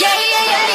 yeah, yeah. yeah.